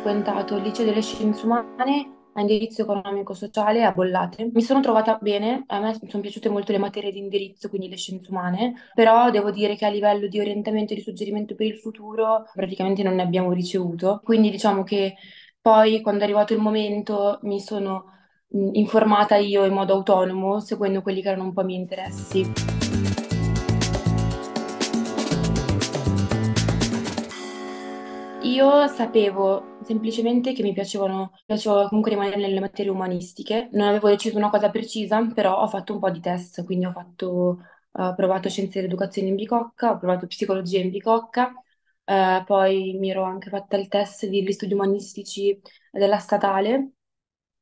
frequentato il liceo delle scienze umane a indirizzo economico-sociale a Bollate. Mi sono trovata bene, a me sono piaciute molto le materie di indirizzo, quindi le scienze umane, però devo dire che a livello di orientamento e di suggerimento per il futuro praticamente non ne abbiamo ricevuto. Quindi diciamo che poi quando è arrivato il momento mi sono informata io in modo autonomo, seguendo quelli che erano un po' i miei interessi. Io sapevo semplicemente che mi piacevano, piacevo comunque rimanere nelle materie umanistiche. Non avevo deciso una cosa precisa, però ho fatto un po' di test, quindi ho fatto, ho provato scienze dell'educazione in Bicocca, ho provato psicologia in Bicocca, eh, poi mi ero anche fatta il test degli studi umanistici della statale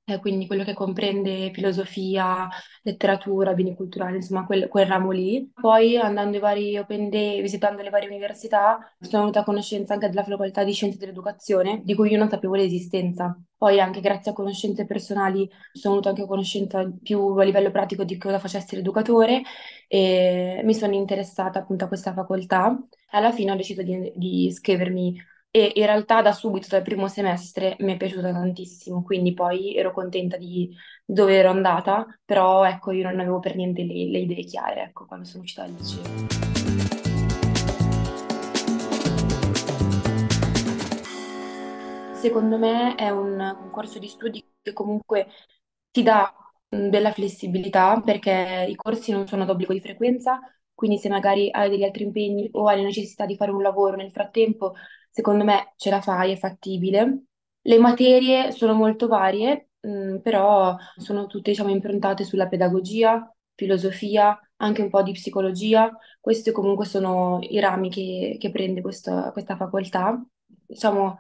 eh, quindi quello che comprende filosofia, letteratura, beni culturali, insomma quel, quel ramo lì. Poi andando ai vari open day, visitando le varie università, sono venuta a conoscenza anche della facoltà di scienze dell'educazione, di cui io non sapevo l'esistenza. Poi anche grazie a conoscenze personali sono venuta anche a conoscenza più a livello pratico di cosa facesse l'educatore e mi sono interessata appunto a questa facoltà. Alla fine ho deciso di, di iscrivermi e in realtà da subito, dal primo semestre, mi è piaciuta tantissimo, quindi poi ero contenta di dove ero andata, però ecco, io non avevo per niente le, le idee chiare, ecco, quando sono uscita dal liceo. Secondo me è un, corso di studi che comunque ti dà della flessibilità perché i corsi non sono d'obbligo di frequenza, quindi se magari hai degli altri impegni o hai la necessità di fare un lavoro nel frattempo, secondo me ce la fai, è fattibile. Le materie sono molto varie, mh, però sono tutte, diciamo, improntate sulla pedagogia, filosofia, anche un po' di psicologia. Questi comunque sono i rami che, che prende questa, questa facoltà. Diciamo,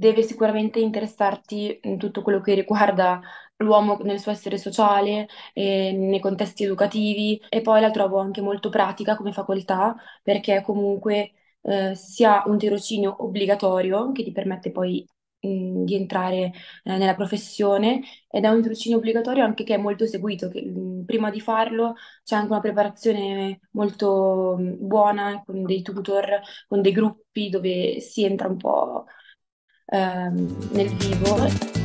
deve sicuramente interessarti in tutto quello che riguarda l'uomo nel suo essere sociale, e nei contesti educativi e poi la trovo anche molto pratica come facoltà perché comunque eh, sia un tirocinio obbligatorio che ti permette poi di entrare eh, nella professione ed è un tirocinio obbligatorio anche che è molto seguito, che, mh, prima di farlo c'è anche una preparazione molto mh, buona con dei tutor, con dei gruppi dove si entra un po' ehm, nel vivo.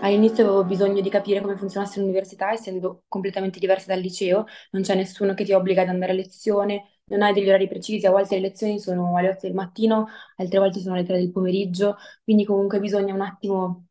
All'inizio avevo bisogno di capire come funzionasse l'università, essendo completamente diversa dal liceo, non c'è nessuno che ti obbliga ad andare a lezione, non hai degli orari precisi, a volte le lezioni sono alle 8 del mattino, altre volte sono alle 3 del pomeriggio, quindi comunque bisogna un attimo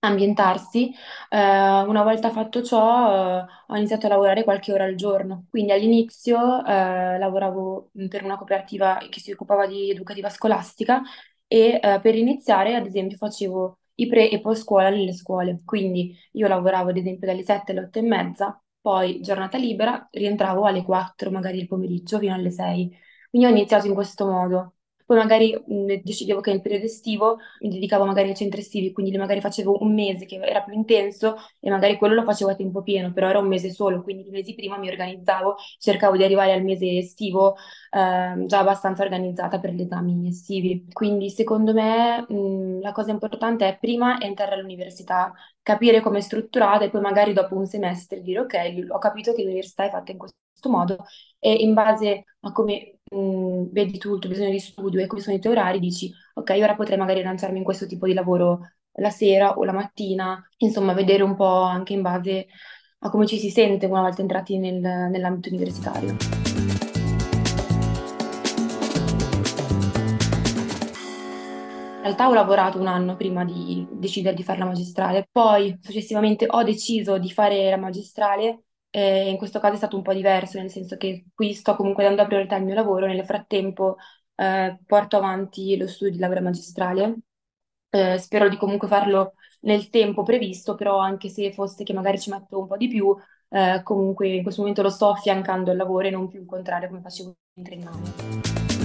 ambientarsi. Eh, una volta fatto ciò, eh, ho iniziato a lavorare qualche ora al giorno. Quindi all'inizio eh, lavoravo per una cooperativa che si occupava di educativa scolastica e eh, per iniziare, ad esempio, facevo i pre e post scuola nelle scuole. Quindi io lavoravo, ad esempio, dalle 7 alle 8 e mezza, poi giornata libera, rientravo alle 4, magari il pomeriggio, fino alle 6. Quindi ho iniziato in questo modo. Poi magari mh, decidevo che nel periodo estivo mi dedicavo magari ai centri estivi, quindi magari facevo un mese che era più intenso e magari quello lo facevo a tempo pieno, però era un mese solo, quindi i mesi prima mi organizzavo, cercavo di arrivare al mese estivo eh, già abbastanza organizzata per gli esami estivi. Quindi secondo me mh, la cosa importante è prima entrare all'università, capire come è strutturata e poi magari dopo un semestre dire ok, ho capito che l'università è fatta in questo modo e in base a come mh, vedi tu il tuo bisogno di studio e come sono i tuoi orari, dici ok, ora potrei magari lanciarmi in questo tipo di lavoro la sera o la mattina, insomma, vedere un po' anche in base a come ci si sente una volta entrati nel, nell'ambito universitario. In realtà ho lavorato un anno prima di decidere di fare la magistrale, poi successivamente ho deciso di fare la magistrale e in questo caso è stato un po' diverso, nel senso che qui sto comunque dando priorità al mio lavoro, nel frattempo eh, porto avanti lo studio di laurea magistrale. Eh, spero di comunque farlo nel tempo previsto, però anche se fosse che magari ci metto un po' di più, eh, comunque in questo momento lo sto affiancando al lavoro e non più il contrario come facevo in triennale.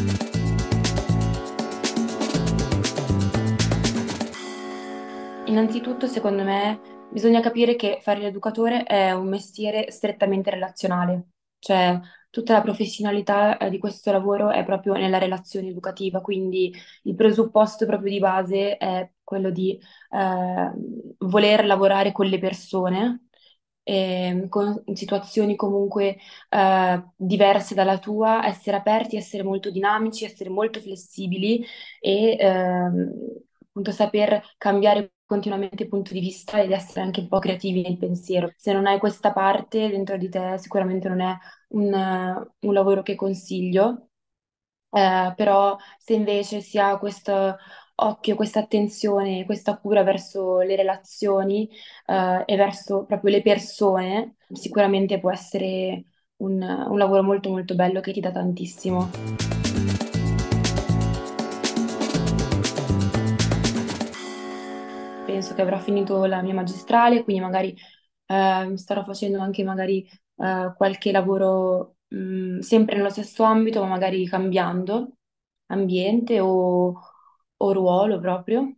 Innanzitutto, secondo me, bisogna capire che fare l'educatore è un mestiere strettamente relazionale, cioè tutta la professionalità eh, di questo lavoro è proprio nella relazione educativa, quindi il presupposto proprio di base è quello di eh, voler lavorare con le persone ehm, con situazioni comunque eh, diverse dalla tua, essere aperti, essere molto dinamici, essere molto flessibili e ehm, appunto saper cambiare continuamente punto di vista ed essere anche un po' creativi nel pensiero. Se non hai questa parte dentro di te, sicuramente non è un, un lavoro che consiglio. Eh, però se invece si ha questo occhio, questa attenzione, questa cura verso le relazioni, eh, e verso proprio le persone, sicuramente può essere un, un lavoro molto molto bello che ti dà tantissimo. Penso che avrò finito la mia magistrale, quindi magari eh, starò facendo anche magari eh, qualche lavoro mh, sempre nello stesso ambito, ma magari cambiando ambiente o, o ruolo proprio.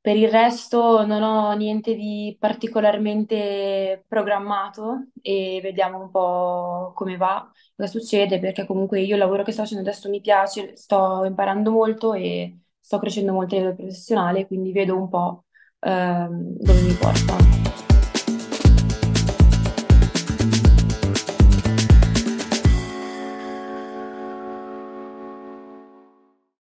Per il resto non ho niente di particolarmente programmato e vediamo un po' come va, cosa succede, perché comunque io il lavoro che sto facendo adesso mi piace, sto imparando molto e sto crescendo molto a livello professionale, quindi vedo un po' ehm, dove mi porta.